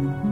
Mm-hmm.